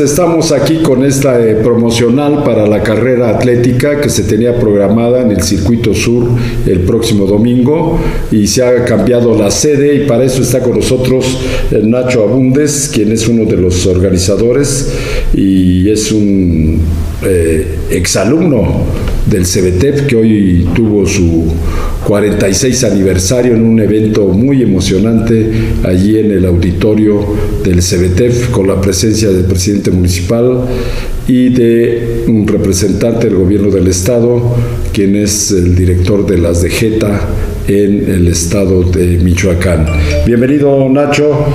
estamos aquí con esta eh, promocional para la carrera atlética que se tenía programada en el Circuito Sur el próximo domingo y se ha cambiado la sede y para eso está con nosotros eh, Nacho Abundes, quien es uno de los organizadores y es un eh, exalumno del CBTEP que hoy tuvo su 46 aniversario en un evento muy emocionante allí en el auditorio del CBTEF con la presencia del presidente municipal y de un representante del gobierno del estado, quien es el director de las de Jeta en el estado de Michoacán. Bienvenido Nacho,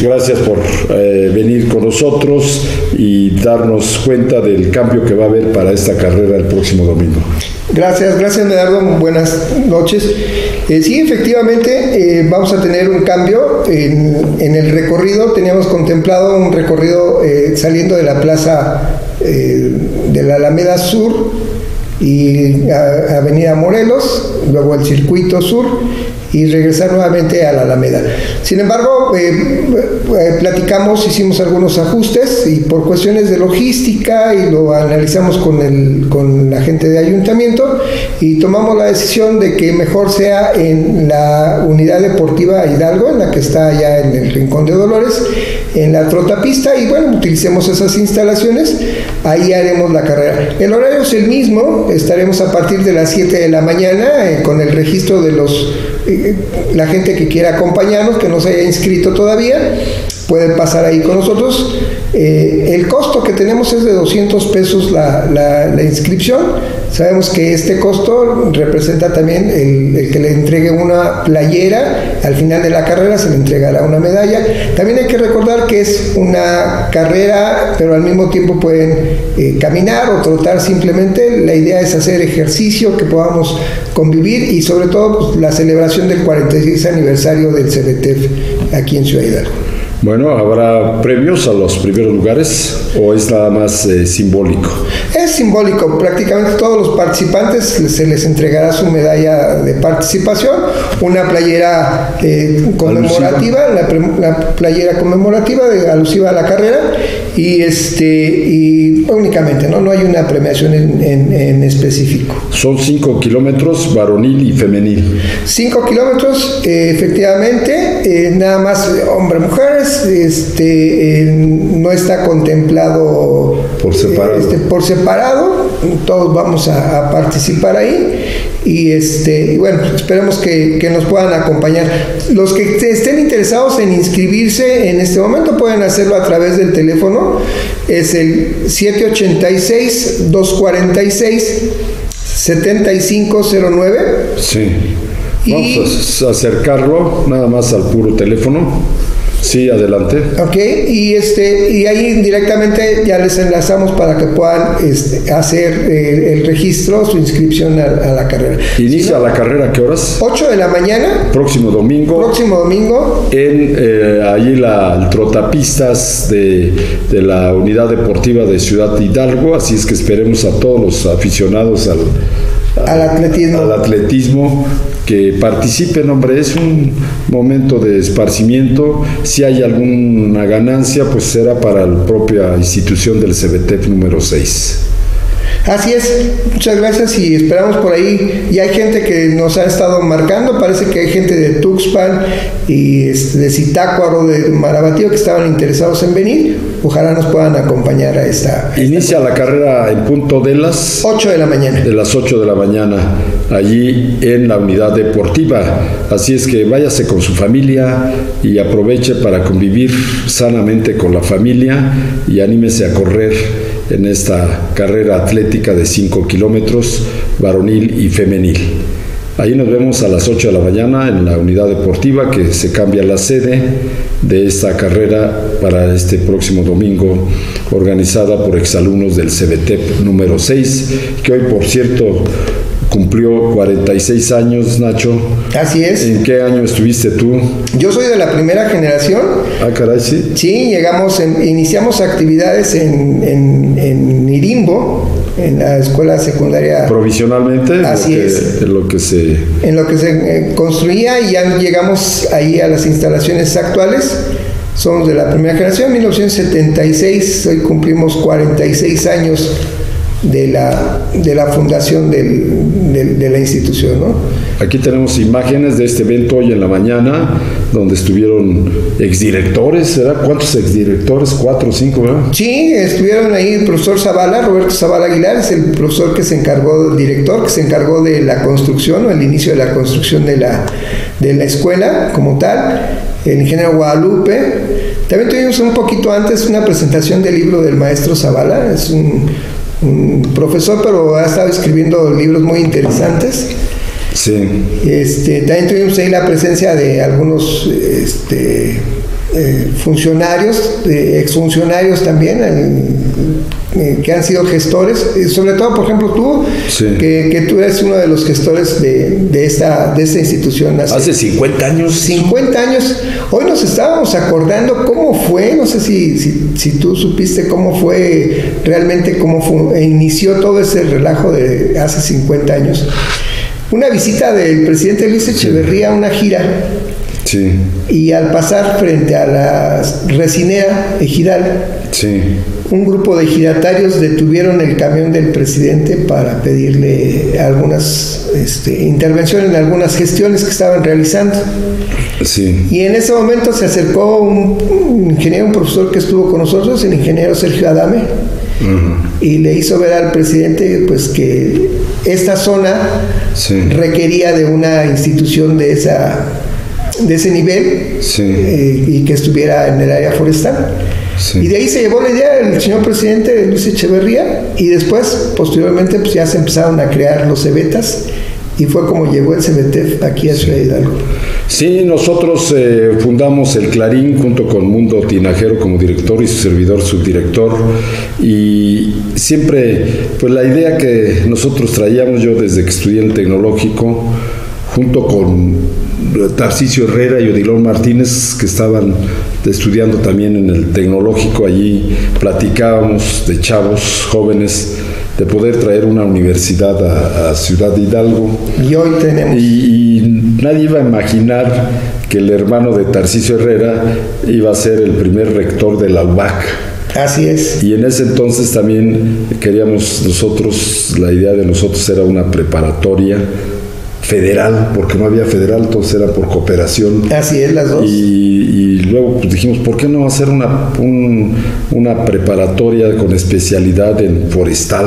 gracias por eh, venir con nosotros y darnos cuenta del cambio que va a haber para esta carrera el próximo domingo. Gracias, gracias Medardo, buenas noches. Eh, sí, efectivamente, eh, vamos a tener un cambio en, el recorrido. Teníamos contemplado un recorrido saliendo de la plaza de la Alameda Sur y Avenida Morelos, luego el circuito sur y regresar nuevamente a la Alameda. Sin embargo, eh, eh, platicamos, hicimos algunos ajustes y por cuestiones de logística y lo analizamos con, el, con la gente de ayuntamiento y tomamos la decisión de que mejor sea en la unidad deportiva Hidalgo, en la que está allá en el Rincón de Dolores, en la trotapista y bueno, utilicemos esas instalaciones, ahí haremos la carrera. El horario es el mismo, estaremos a partir de las 7 de la mañana eh, con el registro de los la gente que quiera acompañarnos, que no se haya inscrito todavía, puede pasar ahí con nosotros. Eh, el costo que tenemos es de 200 pesos la, inscripción. Sabemos que este costo representa también el, que le entregue una playera. Al final de la carrera se le entregará una medalla. También hay que recordar que es una carrera, pero al mismo tiempo pueden eh, caminar o trotar simplemente. La idea es hacer ejercicio, que podamos convivir y sobre todo pues, la celebración del 46 aniversario del CBTF aquí en Ciudad Hidalgo. Bueno, ¿habrá premios a los primeros lugares o es nada más eh, simbólico? Es simbólico, prácticamente todos los participantes se les entregará su medalla de participación, una playera eh, conmemorativa, la, playera conmemorativa de, alusiva a la carrera y este y únicamente, ¿no? No hay una premiación en, específico. Son cinco kilómetros varonil y femenil. Cinco kilómetros, eh, efectivamente, nada más hombre-mujeres este, no está contemplado por separado. Este, por separado, todos vamos a, participar ahí. Y este bueno esperemos que, nos puedan acompañar. Los que estén interesados en inscribirse en este momento pueden hacerlo a través del teléfono. Es el 786 246 7509 sí. Vamos a acercarlo nada más al puro teléfono Sí, adelante. Ok, y, este, y ahí directamente ya les enlazamos para que puedan este, hacer eh, el registro, su inscripción a, la carrera. ¿Inicia la carrera a qué horas? 8 de la mañana. Próximo domingo. Próximo domingo. En eh, allí la trotapistas de, de la unidad deportiva de Ciudad Hidalgo, así es que esperemos a todos los aficionados al al atletismo. Al atletismo que participen, hombre, es un momento de esparcimiento. Si hay alguna ganancia, pues será para la propia institución del CBT número 6. Así es, muchas gracias y esperamos por ahí. Y hay gente que nos ha estado marcando, parece que hay gente de Tuxpan y este, de Zitácuaro, de Marabatío que estaban interesados en venir. Ojalá nos puedan acompañar a esta. Inicia la carrera en punto de las 8 de la mañana. De las 8 de la mañana, allí en la unidad deportiva. Así es que váyase con su familia y aproveche para convivir sanamente con la familia y anímese a correr en esta carrera atlética de 5 kilómetros, varonil y femenil. Ahí nos vemos a las 8 de la mañana en la unidad deportiva que se cambia la sede de esta carrera para este próximo domingo, organizada por exalumnos del CBT número 6, que hoy por cierto cumplió 46 años, Nacho. Así es. ¿En qué año estuviste tú? Yo soy de la primera generación. Ah, caray, sí. Sí, llegamos, iniciamos actividades en, en, Irimbo, en la escuela secundaria. Provisionalmente. Así es. En lo que se. En lo que se eh, construía y ya llegamos ahí a las instalaciones actuales. somos de la primera generación, 1976, hoy cumplimos 46 años de la, de la fundación del, de la institución. ¿no? Aquí tenemos imágenes de este evento hoy en la mañana, donde estuvieron exdirectores, ¿verdad? ¿Cuántos exdirectores? ¿Cuatro o cinco, verdad? Sí, estuvieron ahí el profesor Zavala, Roberto Zavala Aguilar, es el profesor que se encargó, el director, que se encargó de la construcción o el inicio de la construcción de la, de la escuela como tal, el ingeniero Guadalupe. También tuvimos un poquito antes una presentación del libro del maestro Zavala, es un profesor, pero ha estado escribiendo libros muy interesantes. Sí. Este, también tuvimos ahí la presencia de algunos este, eh, funcionarios, de exfuncionarios también, eh, que han sido gestores, sobre todo, por ejemplo, tú, que, tú eres uno de los gestores de, esta, de esta institución. Hace, 50 años. 50 años. Hoy nos estábamos acordando cómo fue, no sé si, si, tú supiste cómo fue realmente, cómo fue, inició todo ese relajo de hace 50 años. Una visita del presidente Luis Echeverría a una gira y al pasar frente a la resinera ejidal, un grupo de ejidatarios detuvieron el camión del presidente para pedirle algunas este, intervenciones en algunas gestiones que estaban realizando. Y en ese momento se acercó un, ingeniero, un profesor que estuvo con nosotros, el ingeniero Sergio Adame, y le hizo ver al presidente pues que esta zona requería de una institución de esa de ese nivel eh, y que estuviera en el área forestal. Y de ahí se llevó la idea del señor presidente Luis Echeverría y después, posteriormente, pues ya se empezaron a crear los cebetas y fue como llegó el CBT aquí a Ciudad Hidalgo. Sí, nosotros eh, fundamos el Clarín junto con Mundo Tinajero como director y su servidor subdirector y siempre, pues la idea que nosotros traíamos yo desde que estudié el tecnológico, junto con Tarcisio Herrera y Odilón Martínez, que estaban estudiando también en el tecnológico, allí platicábamos de chavos jóvenes de poder traer una universidad a, Ciudad de Hidalgo. Y hoy tenemos. Y, nadie iba a imaginar que el hermano de Tarcisio Herrera iba a ser el primer rector de la UBAC. Así es. Y en ese entonces también queríamos nosotros, la idea de nosotros era una preparatoria federal, porque no había federal, entonces era por cooperación. Así es, las dos. Y, luego pues, dijimos, ¿por qué no hacer una, una preparatoria con especialidad en forestal?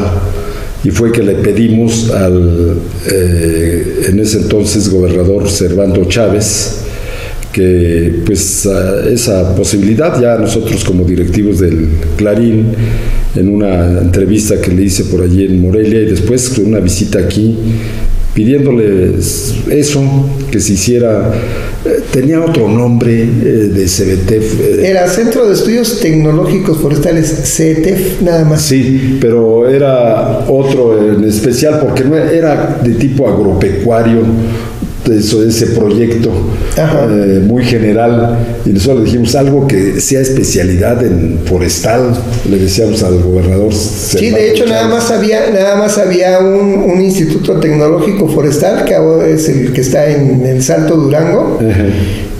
Y fue que le pedimos al, eh, en ese entonces, gobernador Servando Chávez, que pues esa posibilidad ya nosotros como directivos del Clarín en una entrevista que le hice por allí en Morelia y después una visita aquí pidiéndoles eso, que se hiciera, eh, tenía otro nombre eh, de CBTEF. Eh. Era Centro de Estudios Tecnológicos Forestales, CETEF, nada más. Sí, pero era otro en especial porque no era de tipo agropecuario, eso, ese proyecto eh, muy general y nosotros le dijimos algo que sea especialidad en forestal, le decíamos al gobernador. Sí, de hecho nada más había, nada más había un, instituto tecnológico forestal que ahora es el que está en el Salto Durango.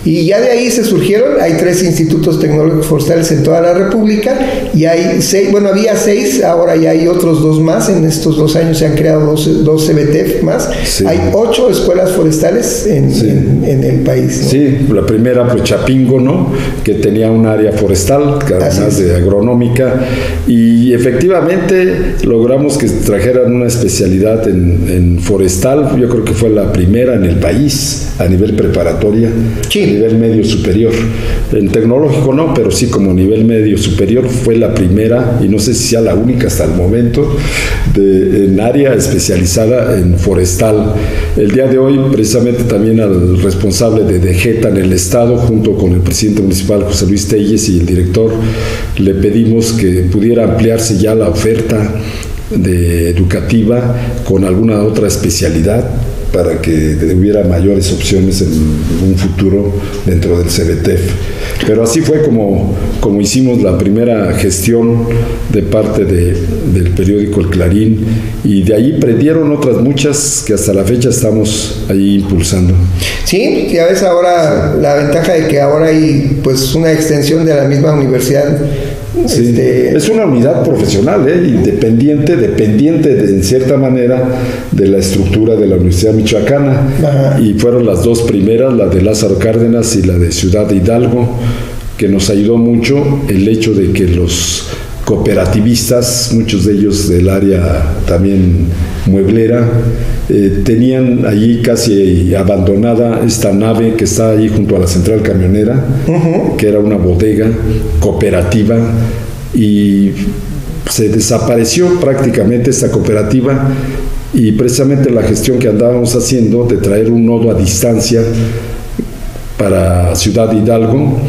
Y ya de ahí se surgieron, hay tres institutos tecnológicos forestales en toda la República y hay seis, bueno, había seis, ahora ya hay otros dos más, en estos dos años se han creado dos, dos CBT más. Hay ocho escuelas forestales en, el país. Sí, la primera pues Chapingo, ¿no? Que tenía un área forestal, además de agronómica, y efectivamente logramos que trajeran una especialidad en, en forestal, yo creo que fue la primera en el país a nivel preparatoria. Sí nivel medio superior. En tecnológico no, pero sí como nivel medio superior fue la primera y no sé si sea la única hasta el momento en área especializada en forestal. El día de hoy precisamente también al responsable de DEGETA en el estado junto con el presidente municipal José Luis Telles y el director le pedimos que pudiera ampliarse ya la oferta de educativa con alguna otra especialidad para que hubiera mayores opciones en un futuro dentro del CBTF. Pero así fue como, como hicimos la primera gestión de parte de, del periódico El Clarín y de ahí prendieron otras muchas que hasta la fecha estamos ahí impulsando. Sí, ya ves ahora la ventaja de que ahora hay pues una extensión de la misma universidad este, es una unidad profesional, ¿eh? independiente, dependiente en cierta manera de la estructura de la Universidad Michoacana. Y fueron las dos primeras, la de Lázaro Cárdenas y la de Ciudad Hidalgo, que nos ayudó mucho el hecho de que los cooperativistas, muchos de ellos del área también mueblera, eh, tenían allí casi abandonada esta nave que está ahí junto a la central camionera, que era una bodega cooperativa y se desapareció prácticamente esta cooperativa y precisamente la gestión que andábamos haciendo de traer un nodo a distancia para Ciudad Hidalgo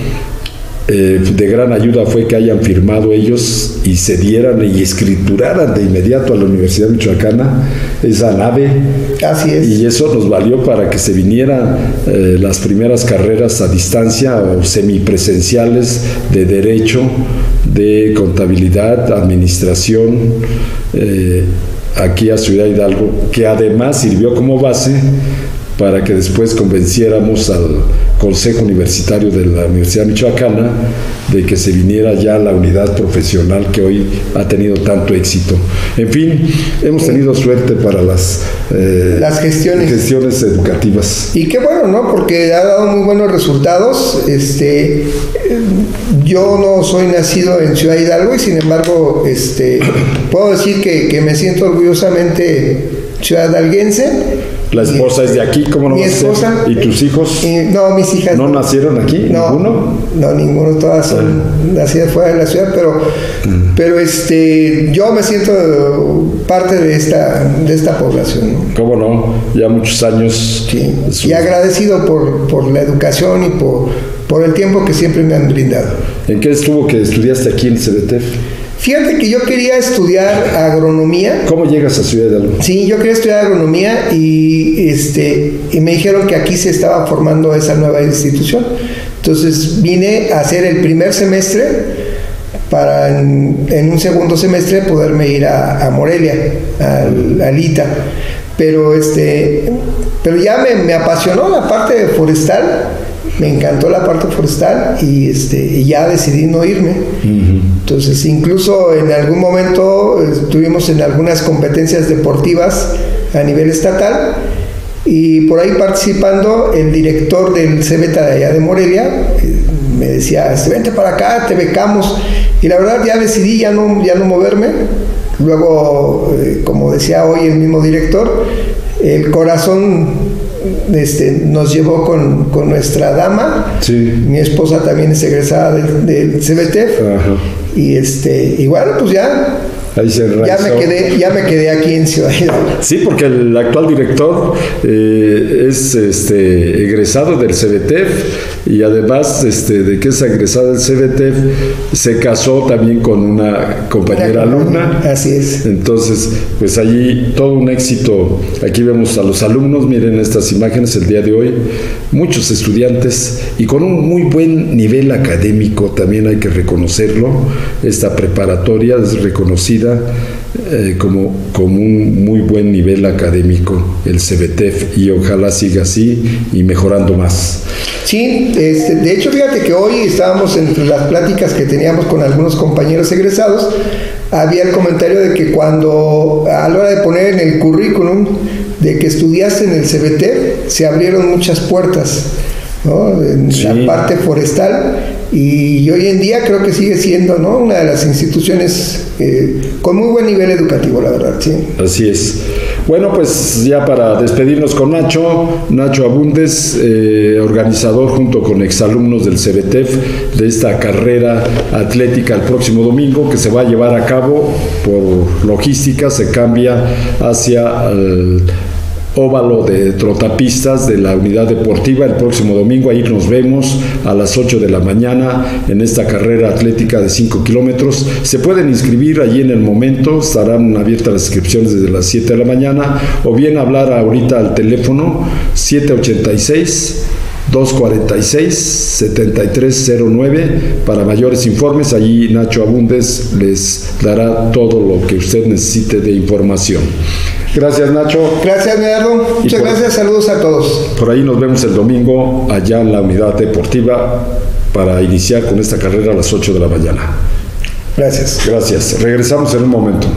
eh, de gran ayuda fue que hayan firmado ellos y se dieran y escrituraran de inmediato a la Universidad Michoacana esa nave. Así es. Y eso nos valió para que se vinieran eh, las primeras carreras a distancia o semipresenciales de derecho, de contabilidad, administración. Eh, aquí a Ciudad Hidalgo, que además sirvió como base para que después convenciéramos al Consejo Universitario de la Universidad Michoacana de que se viniera ya la unidad profesional que hoy ha tenido tanto éxito. En fin, hemos tenido suerte para las, eh, las gestiones. gestiones educativas. Y qué bueno, ¿no? Porque ha dado muy buenos resultados. Este, yo no soy nacido en Ciudad Hidalgo y sin embargo este, puedo decir que, que me siento orgullosamente ciudadalguense la esposa es de aquí, ¿cómo no mi esposa, ¿Y tus hijos? no, mis hijas. ¿No nacieron aquí? No, ¿Ninguno? No, ninguno, todas son nacidas fuera de la ciudad, pero, mm. pero este, yo me siento parte de esta, de esta población. ¿Cómo no? Ya muchos años. Sí, y agradecido por, por la educación y por, por el tiempo que siempre me han brindado. ¿En qué estuvo que estudiaste aquí en CDTF? Fíjate que yo quería estudiar agronomía. ¿Cómo llegas a Ciudad Hidalgo? Sí, yo quería estudiar agronomía y, este, y me dijeron que aquí se estaba formando esa nueva institución. Entonces vine a hacer el primer semestre para en, un segundo semestre poderme ir a, Morelia, a, Lita. Pero, este, pero ya me, me apasionó la parte forestal me encantó la parte forestal y este ya decidí no irme. Entonces, incluso en algún momento estuvimos en algunas competencias deportivas a nivel estatal y por ahí participando el director del CEBETA de allá de Morelia eh, me decía, este, vente para acá, te becamos. Y la verdad ya decidí ya no, ya no moverme. Luego, eh, como decía hoy el mismo director, el corazón este, nos llevó con, con nuestra dama. Mi esposa también es egresada del, del CBT. Y este, y bueno, pues ya ya me quedé, ya me quedé aquí en Ciudad Sí, porque el actual director eh, es este, egresado del CBTF y además este, de que es egresado del CBTF, se casó también con una compañera alumna. Así es. Entonces, pues allí todo un éxito. Aquí vemos a los alumnos, miren estas imágenes el día de hoy, muchos estudiantes y con un muy buen nivel académico, también hay que reconocerlo. Esta preparatoria es reconocida eh, como, como un muy buen nivel académico el CBTEF y ojalá siga así y mejorando más. Sí, este, de hecho fíjate que hoy estábamos entre las pláticas que teníamos con algunos compañeros egresados, había el comentario de que cuando a la hora de poner en el currículum de que estudiaste en el CBT, se abrieron muchas puertas. En la parte forestal y hoy en día creo que sigue siendo ¿no? una de las instituciones eh, con muy buen nivel educativo, la verdad. Sí. Así es. Bueno, pues ya para despedirnos con Nacho, Nacho Abundes, eh, organizador junto con exalumnos del CBTEF de esta carrera atlética el próximo domingo que se va a llevar a cabo por logística, se cambia hacia... El, óvalo de trotapistas de la unidad deportiva el próximo domingo. Ahí nos vemos a las 8 de la mañana en esta carrera atlética de 5 kilómetros. Se pueden inscribir allí en el momento, estarán abiertas las inscripciones desde las 7 de la mañana o bien hablar ahorita al teléfono 786 246-7309 para mayores informes. Allí Nacho Abundes les dará todo lo que usted necesite de información. Gracias Nacho. Gracias Leonardo. Muchas gracias. Saludos a todos. Por ahí nos vemos el domingo allá en la unidad deportiva para iniciar con esta carrera a las 8 de la mañana. Gracias. Gracias. Regresamos en un momento.